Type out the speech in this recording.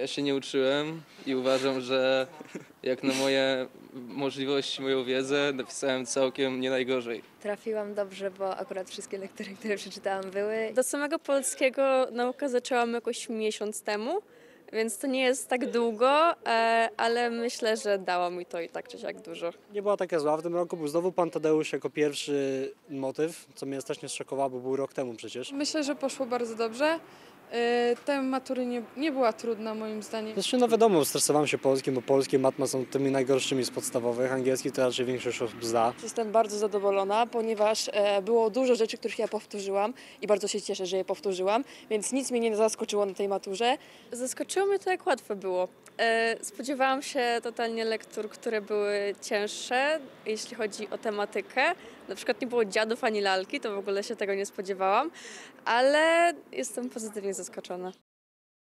Ja się nie uczyłem i uważam, że jak na moje możliwości, moją wiedzę, napisałem całkiem nie najgorzej. Trafiłam dobrze, bo akurat wszystkie lektury, które przeczytałam były. Do samego polskiego naukę zaczęłam jakoś miesiąc temu, więc to nie jest tak długo, e, ale myślę, że dało mi to i tak czy siak dużo. Nie była taka zła w tym roku, był znowu Pan Tadeusz jako pierwszy motyw, co mnie strasznie zszokowało, bo był rok temu przecież. Myślę, że poszło bardzo dobrze. Te matury nie, nie była trudna moim zdaniem. Zresztą no wiadomo, stresowałem się polskim, bo polskie matma są tymi najgorszymi z podstawowych, angielski to raczej większość osób zda. Jestem bardzo zadowolona, ponieważ e, było dużo rzeczy, których ja powtórzyłam i bardzo się cieszę, że je powtórzyłam, więc nic mnie nie zaskoczyło na tej maturze. Zaskoczyło mnie to, jak łatwo było. E, Spodziewałam się totalnie lektur, które były cięższe, jeśli chodzi o tematykę. Na przykład nie było dziadów ani lalki, to w ogóle się tego nie spodziewałam, ale jestem pozytywnie zaskoczona.